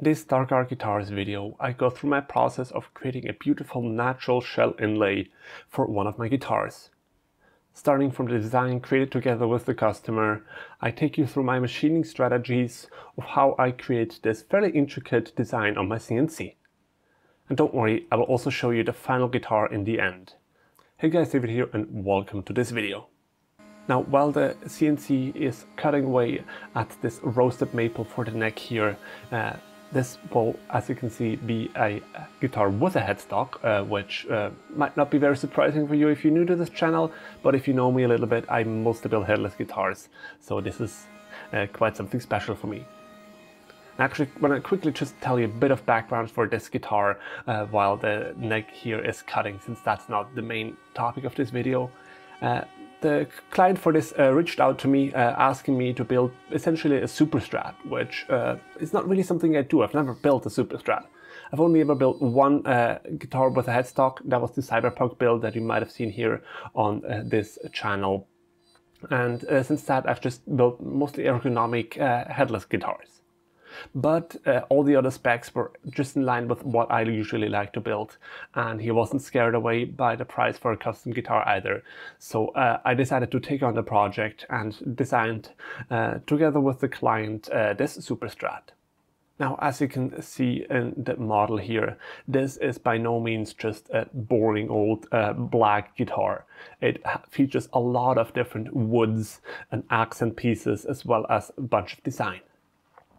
this Dark Art Guitars video, I go through my process of creating a beautiful natural shell inlay for one of my guitars. Starting from the design created together with the customer, I take you through my machining strategies of how I create this fairly intricate design on my CNC. And don't worry, I will also show you the final guitar in the end. Hey guys, David here and welcome to this video. Now, while the CNC is cutting away at this roasted maple for the neck here, uh, this will, as you can see, be a guitar with a headstock, uh, which uh, might not be very surprising for you if you're new to this channel, but if you know me a little bit, I mostly build headless guitars, so this is uh, quite something special for me. Actually, I want to quickly just tell you a bit of background for this guitar uh, while the neck here is cutting, since that's not the main topic of this video. Uh, the client for this uh, reached out to me uh, asking me to build essentially a super strat, which uh, is not really something I do. I've never built a super strat. I've only ever built one uh, guitar with a headstock. That was the Cyberpunk build that you might have seen here on uh, this channel. And since that, I've just built mostly ergonomic headless guitars but uh, all the other specs were just in line with what I usually like to build and he wasn't scared away by the price for a custom guitar either. So uh, I decided to take on the project and designed uh, together with the client uh, this Super Strat. Now, as you can see in the model here, this is by no means just a boring old uh, black guitar. It features a lot of different woods and accent pieces as well as a bunch of design.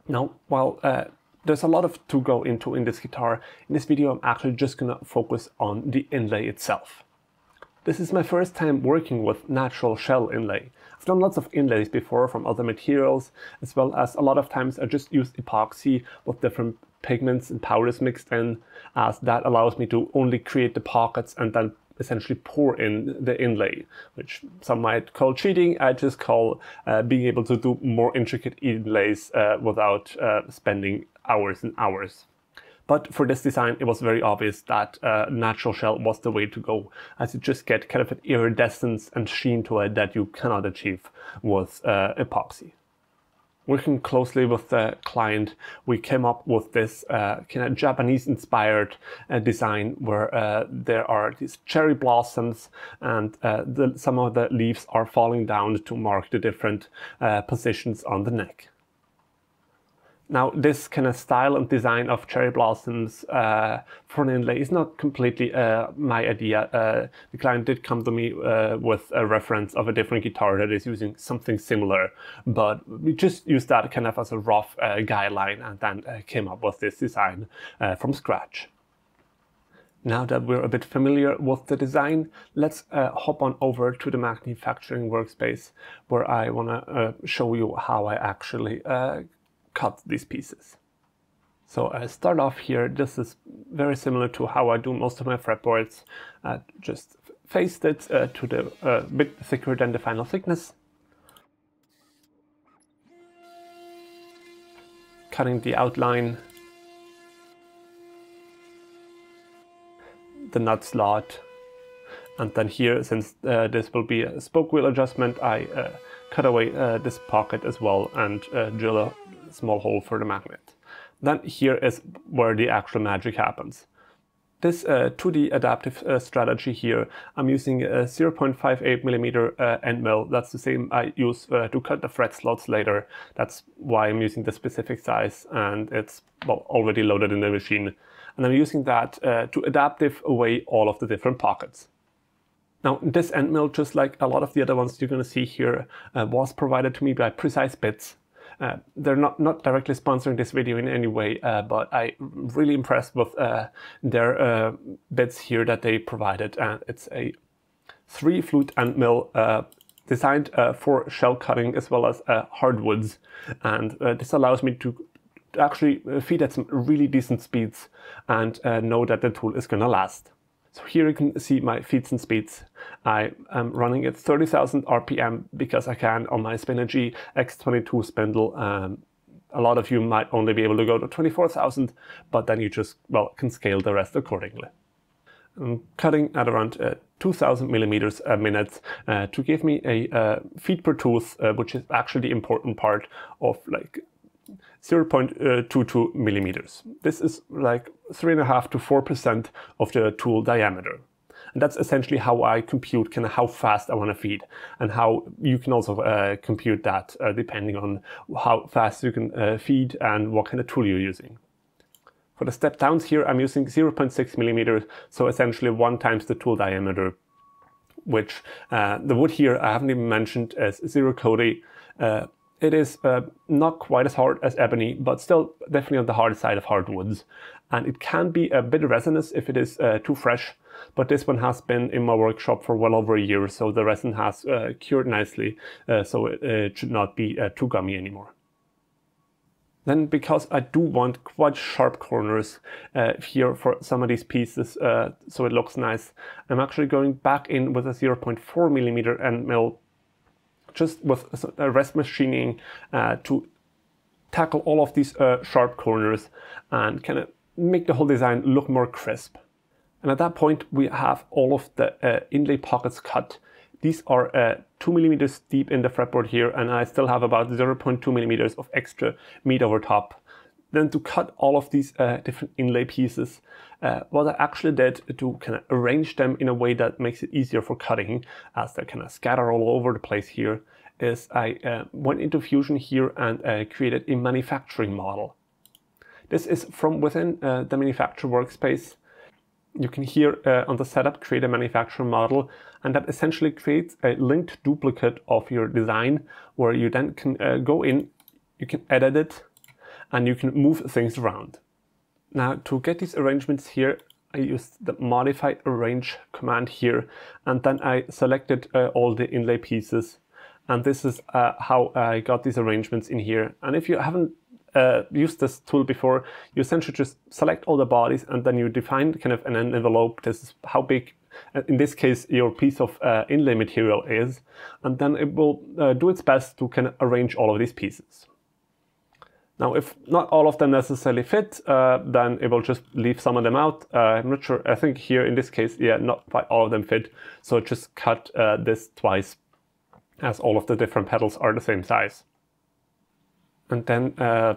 Now, while uh, there's a lot of to go into in this guitar, in this video I'm actually just gonna focus on the inlay itself. This is my first time working with natural shell inlay. I've done lots of inlays before from other materials, as well as a lot of times I just use epoxy with different pigments and powders mixed in, as that allows me to only create the pockets and then essentially pour in the inlay, which some might call cheating. I just call uh, being able to do more intricate inlays uh, without uh, spending hours and hours. But for this design, it was very obvious that uh, natural shell was the way to go, as you just get kind of an iridescence and sheen to it that you cannot achieve with uh, epoxy working closely with the client, we came up with this uh, kind of Japanese-inspired uh, design where uh, there are these cherry blossoms and uh, the, some of the leaves are falling down to mark the different uh, positions on the neck. Now, this kind of style and design of cherry blossoms uh, for an inlay is not completely uh, my idea. Uh, the client did come to me uh, with a reference of a different guitar that is using something similar, but we just used that kind of as a rough uh, guideline and then uh, came up with this design from scratch. Now that we're a bit familiar with the design, let's uh, hop on over to the manufacturing workspace where I want to uh, show you how I actually uh, cut these pieces. So I start off here, this is very similar to how I do most of my fretboards. I just faced it uh, to the uh, bit thicker than the final thickness. Cutting the outline. The nut slot. And then here, since uh, this will be a spoke wheel adjustment, I uh, cut away uh, this pocket as well and uh, drill a small hole for the magnet. Then here is where the actual magic happens. This uh, 2D adaptive uh, strategy here, I'm using a 0.58 millimeter uh, end mill. That's the same I use uh, to cut the fret slots later. That's why I'm using the specific size and it's well, already loaded in the machine. And I'm using that uh, to adaptive away all of the different pockets. Now, this end mill, just like a lot of the other ones you're going to see here, uh, was provided to me by Precise Bits. Uh, they're not, not directly sponsoring this video in any way, uh, but I'm really impressed with uh, their uh, bits here that they provided. And it's a three flute end mill uh, designed uh, for shell cutting as well as hardwoods. And this allows me to actually feed at some really decent speeds and know that the tool is going to last. So here you can see my feeds and speeds. I am running at 30,000 RPM because I can on my Spinogy X22 spindle. Um, a lot of you might only be able to go to 24,000, but then you just, well, can scale the rest accordingly. I'm cutting at around uh, 2000 millimeters a minute uh, to give me a uh, feed per tooth, uh, which is actually the important part of like 0.22 millimeters. This is like 3.5 to 4% of the tool diameter. And that's essentially how I compute kind of how fast I want to feed and how you can also uh, compute that uh, depending on how fast you can uh, feed and what kind of tool you're using. For the step downs here, I'm using 0.6 millimeters, so essentially one times the tool diameter, which uh, the wood here I haven't even mentioned as Ziricote. Uh, it is uh, not quite as hard as ebony, but still definitely on the hard side of hardwoods. And it can be a bit resinous if it is uh, too fresh, but this one has been in my workshop for well over a year, so the resin has uh, cured nicely, uh, so it, it, should not be uh, too gummy anymore. Then because I do want quite sharp corners uh, here for some of these pieces uh, so it looks nice, I'm actually going back in with a 0.4 millimeter end mill just with a rest machining uh, to tackle all of these uh, sharp corners and kind of make the whole design look more crisp. And at that point, we have all of the uh, inlay pockets cut. These are uh, 2 millimeters deep in the fretboard here, and I still have about 0.2 millimeters of extra meat over top. Then to cut all of these uh, different inlay pieces, uh, what I actually did to kind of arrange them in a way that makes it easier for cutting, as they kind of scatter all over the place here, is I uh, went into Fusion here and uh, created a manufacturing model. This is from within uh, the manufacturer workspace. You can here uh, on the setup create a manufacturing model and that essentially creates a linked duplicate of your design where you then can go in, you can edit it and you can move things around. Now to get these arrangements here, I used the modify arrange command here and then I selected uh, all the inlay pieces and this is uh, how I got these arrangements in here. And if you haven't uh, used this tool before, you essentially just select all the bodies and then you define kind of an envelope. This is how big, uh, in this case, your piece of uh, inlay material is. And then it will uh, do its best to kind of arrange all of these pieces. Now, if not all of them necessarily fit, uh, then it will just leave some of them out. Uh, I'm not sure. I think here in this case, yeah, not quite all of them fit. So just cut uh, this twice as all of the different petals are the same size. And then uh,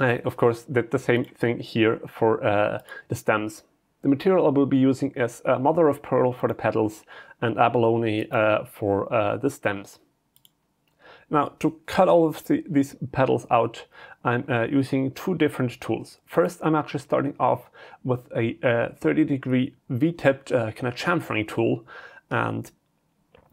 I, of course, did the same thing here for uh, the stems. The material I will be using is mother of pearl for the petals and abalone uh, for the stems. Now, to cut all of the, these petals out, I'm uh, using two different tools. First, I'm actually starting off with a 30 degree V-tipped kind of chamfering tool, and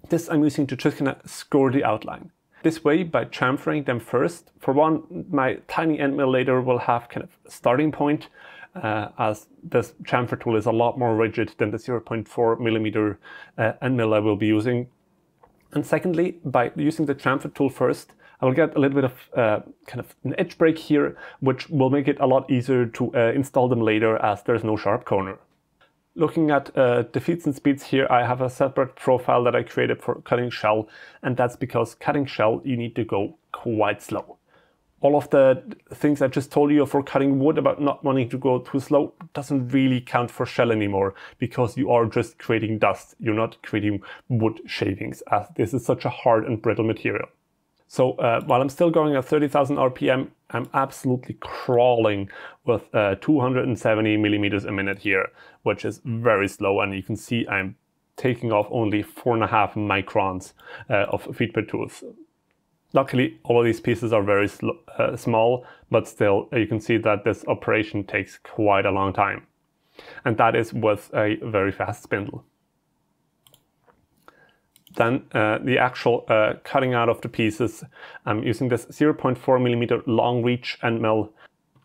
this I'm using to just kind of score the outline. This way, by chamfering them first, for one, my tiny end mill later will have kind of starting point, uh, as this chamfer tool is a lot more rigid than the 0.4 millimeter uh, end mill I will be using. And secondly, by using the chamfer tool first, I will get a little bit of uh, kind of an edge break here, which will make it a lot easier to uh, install them later as there's no sharp corner. Looking at uh, the feeds and speeds here, I have a separate profile that I created for cutting shell, and that's because cutting shell, you need to go quite slow. All of the things I just told you for cutting wood about not wanting to go too slow doesn't really count for shell anymore because you are just creating dust. You're not creating wood shavings as this is such a hard and brittle material. So uh, while I'm still going at 30,000 RPM, I'm absolutely crawling with uh, 270 millimeters a minute here, which is very slow. And you can see I'm taking off only four and a half microns uh, of feed per tooth. Luckily, all of these pieces are very uh, small, but still you can see that this operation takes quite a long time. And that is with a very fast spindle. Then uh, the actual uh, cutting out of the pieces, I'm using this 0.4 millimeter long reach end mill.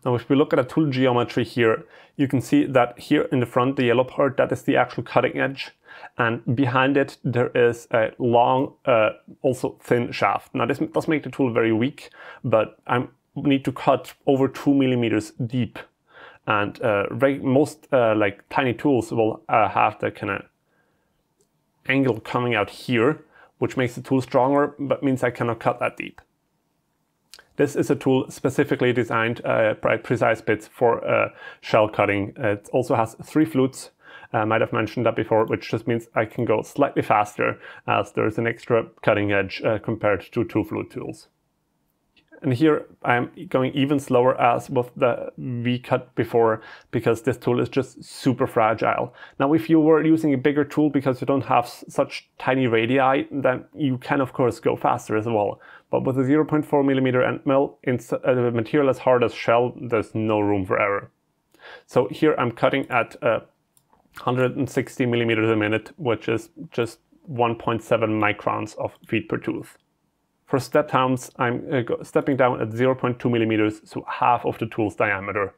Now if we look at the tool geometry here, you can see that here in the front, the yellow part, that is the actual cutting edge. And behind it, there is a long, uh, also thin shaft. Now this does make the tool very weak, but I need to cut over two millimeters deep. And uh, most uh, like tiny tools will uh, have the kind of angle coming out here, which makes the tool stronger, but means I cannot cut that deep. This is a tool specifically designed uh, by Precise Bits for uh, shell cutting. It also has three flutes. I might have mentioned that before, which just means I can go slightly faster as there's an extra cutting edge uh, compared to two flute tools. And here I'm going even slower as with the V-cut before because this tool is just super fragile. Now, if you were using a bigger tool because you don't have such tiny radii, then you can of course go faster as well. But with a 0.4 millimeter end mill, in a uh, material as hard as shell, there's no room for error. So here I'm cutting at uh, 160 millimeters a minute, which is just 1.7 microns of feed per tooth. For step downs, I'm uh, stepping down at 0.2 millimeters, so half of the tool's diameter.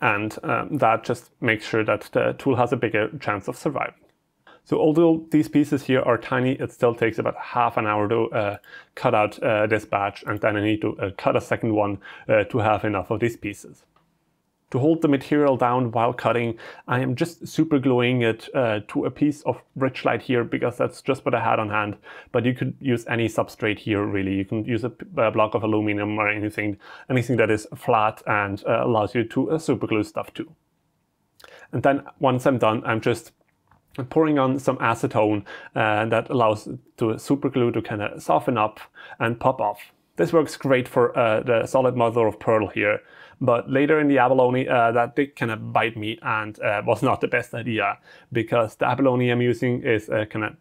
And um, that just makes sure that the tool has a bigger chance of surviving. So although these pieces here are tiny, it still takes about half an hour to uh, cut out uh, this batch and then I need to uh, cut a second one uh, to have enough of these pieces. To hold the material down while cutting, I am just super gluing it uh, to a piece of Richlite here because that's just what I had on hand. But you could use any substrate here really. You can use a, a block of aluminum or anything, anything that is flat and uh, allows you to uh, super glue stuff too. And then once I'm done, I'm just pouring on some acetone uh, that allows to super glue to kind of soften up and pop off. This works great for uh, the solid mother of pearl here. But later in the abalone, uh, that did kind of bite me and uh, was not the best idea because the abalone I'm using is uh, kind of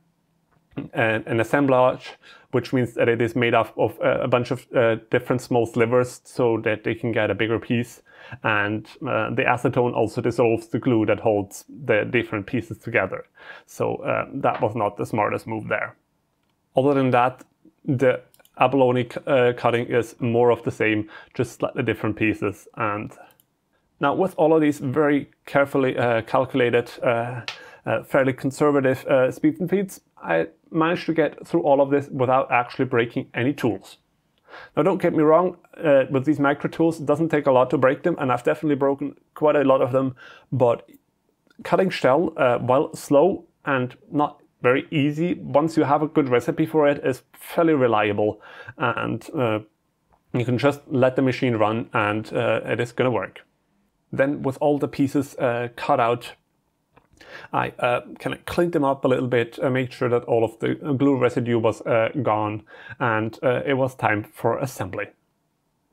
an, an, assemblage, which means that it is made up of uh, a bunch of uh, different small slivers so that they can get a bigger piece. And the acetone also dissolves the glue that holds the different pieces together. So that was not the smartest move there. Other than that, the abalone uh, cutting is more of the same, just slightly different pieces. And now with all of these very carefully uh, calculated, uh, uh fairly conservative uh, speeds and feeds, I managed to get through all of this without actually breaking any tools. Now don't get me wrong, uh, with these micro tools, it doesn't take a lot to break them, and I've definitely broken quite a lot of them, but cutting shell while slow and not very easy. Once you have a good recipe for it, it's fairly reliable and uh, you can just let the machine run and uh, it is going to work. Then with all the pieces uh, cut out, I uh, kind of cleaned them up a little bit, uh, made sure that all of the glue residue was uh, gone and it was time for assembly.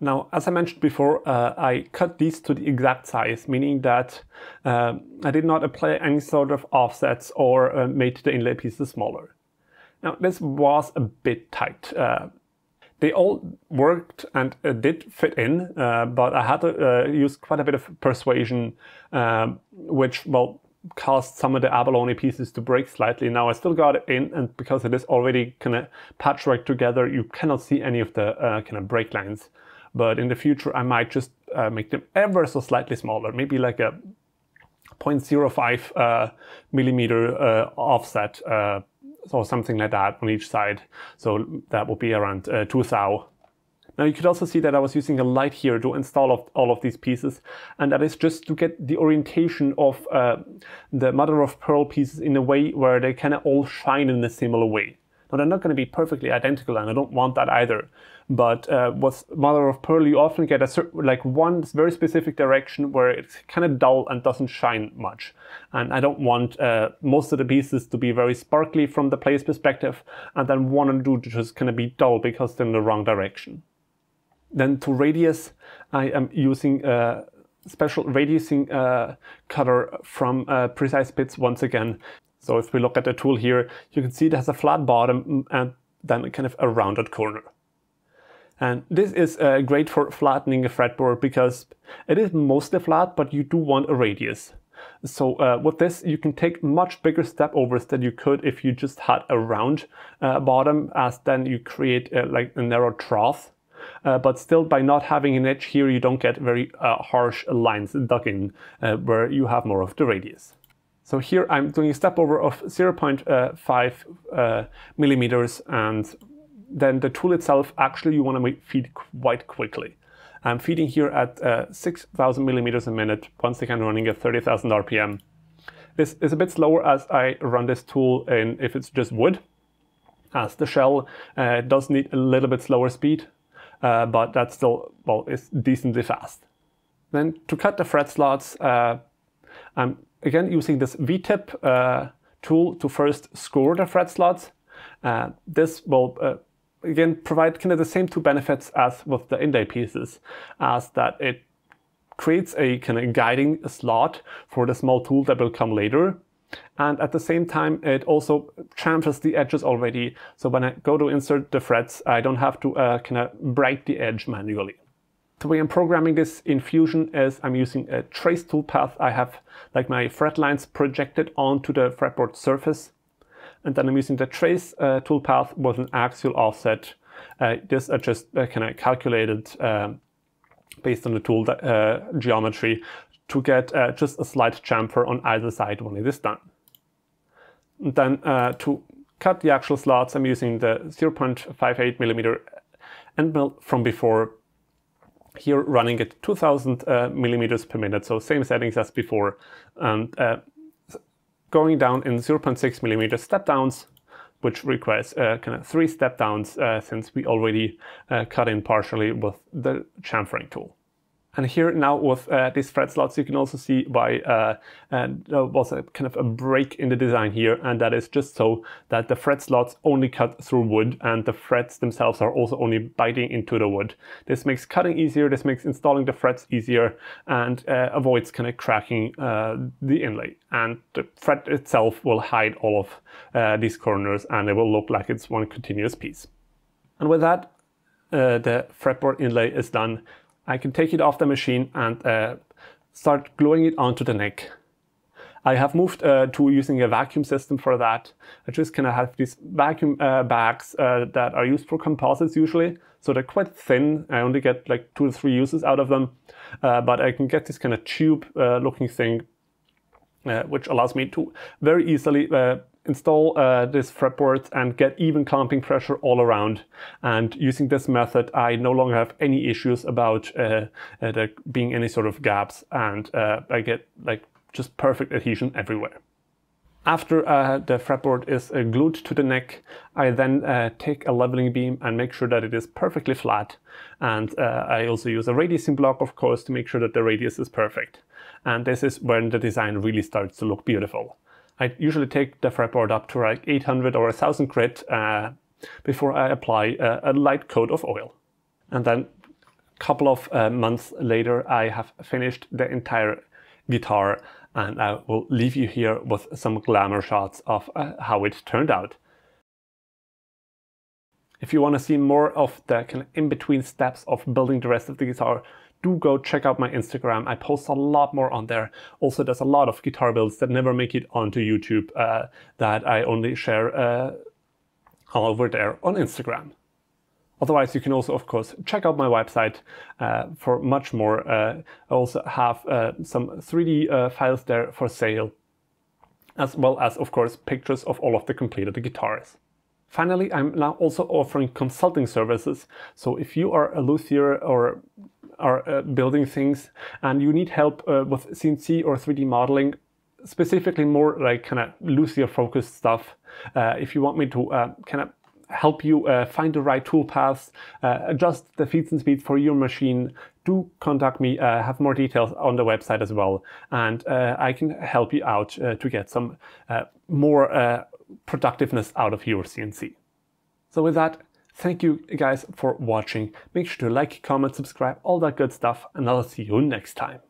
Now, as I mentioned before, uh, I cut these to the exact size, meaning that uh, I did not apply any sort of offsets or uh, made the inlay pieces smaller. Now, this was a bit tight. Uh, they all worked and uh, did fit in, uh, but I had to use quite a bit of persuasion, which, well, caused some of the abalone pieces to break slightly. Now I still got it in, and because it is already kind of patchwork together, you cannot see any of the kind of break lines. But in the future, I might just uh, make them ever so slightly smaller, maybe like a 0.05 uh, millimeter uh, offset uh, or something like that on each side. So that would be around uh, 2 thou. Now you could also see that I was using a light here to install all of these pieces and that is just to get the orientation of uh, the mother of pearl pieces in a way where they kind of all shine in a similar way. Now they're not going to be perfectly identical and I don't want that either. But uh, with Mother of Pearl, you often get a like one very specific direction where it's kind of dull and doesn't shine much. And I don't want uh, most of the pieces to be very sparkly from the player's perspective, and then one and two just kind of be dull because they're in the wrong direction. Then to radius, I am using a special radiusing uh, cutter from uh, Precise Bits once again. So if we look at the tool here, you can see it has a flat bottom and then kind of a rounded corner. And this is uh, great for flattening a fretboard because it is mostly flat, but you do want a radius. So uh, with this, you can take much bigger step overs than you could if you just had a round uh, bottom, as then you create uh, like a narrow trough. Uh, but still, by not having an edge here, you don't get very uh, harsh lines dug in where you have more of the radius. So here I'm doing a step over of 0.5 millimeters and then the tool itself, actually you want to feed quite quickly. I'm feeding here at uh, 6,000 millimeters a minute, once again running at 30,000 RPM. This is a bit slower as I run this tool in if it's just wood, as the shell uh, does need a little bit slower speed, uh, but that's still, well, it's decently fast. Then to cut the fret slots, uh, I'm again using this V-tip uh, tool to first score the fret slots. Uh, this will again provide kind of the same two benefits as with the inlay pieces, as that it creates a kind of guiding slot for the small tool that will come later. And at the same time, it also chamfers the edges already. So when I go to insert the frets, I don't have to uh, kind of break the edge manually. The way I'm programming this in Fusion is I'm using a trace toolpath. I have like my fret lines projected onto the fretboard surface. And then I'm using the trace uh, toolpath with an axial offset. Uh, this I just uh, kind of calculated um, based on the tool that, uh, geometry to get uh, just a slight chamfer on either side when it is done. And then uh, to cut the actual slots, I'm using the 0.58 millimeter end mill from before here running at 2000 uh, millimeters per minute, so same settings as before, and uh, going down in 0.6 millimeter step downs, which requires uh, kind of three step downs uh, since we already uh, cut in partially with the chamfering tool. And here now with uh, these fret slots, you can also see why uh, uh, there was a kind of a break in the design here. And that is just so that the fret slots only cut through wood and the frets themselves are also only biting into the wood. This makes cutting easier, this makes installing the frets easier and uh, avoids kind of cracking uh, the inlay. And the fret itself will hide all of uh, these corners and it will look like it's one continuous piece. And with that, the fretboard inlay is done. I can take it off the machine and uh, start gluing it onto the neck. I have moved uh, to using a vacuum system for that. I just kind of have these vacuum uh, bags uh, that are used for composites usually. So they're quite thin. I only get like two to three uses out of them. Uh, but I can get this kind of tube uh, looking thing, which allows me to very easily install uh, this fretboard and get even clamping pressure all around. And using this method, I no longer have any issues about uh, uh, there being any sort of gaps and uh, I get like just perfect adhesion everywhere. After uh, the fretboard is uh, glued to the neck, I then uh, take a leveling beam and make sure that it is perfectly flat. And uh, I also use a radiusing block, of course, to make sure that the radius is perfect. And this is when the design really starts to look beautiful. I usually take the fretboard up to like 800 or 1000 grit uh, before I apply a, a, light coat of oil. And then a couple of uh, months later, I have finished the entire guitar and I will leave you here with some glamour shots of uh, how it turned out. If you want to see more of the kind of in-between steps of building the rest of the guitar, do go check out my Instagram. I post a lot more on there. Also, there's a lot of guitar builds that never make it onto YouTube uh, that I only share uh, over there on Instagram. Otherwise, you can also, of course, check out my website uh, for much more. Uh, I also have uh, some 3D uh, files there for sale, as well as, of course, pictures of all of the completed guitars. Finally, I'm now also offering consulting services. So if you are a luthier or are uh, building things and you need help uh, with CNC or 3D modeling, specifically more like kind of luthier focused stuff, uh, if you want me to uh, kind of help you uh, find the right tool paths, uh, adjust the feeds and speeds for your machine, do contact me. I have more details on the website as well. And I can help you out to get some more productiveness out of your CNC. So with that, Thank you guys for watching. Make sure to like, comment, subscribe, all that good stuff, and I'll see you next time.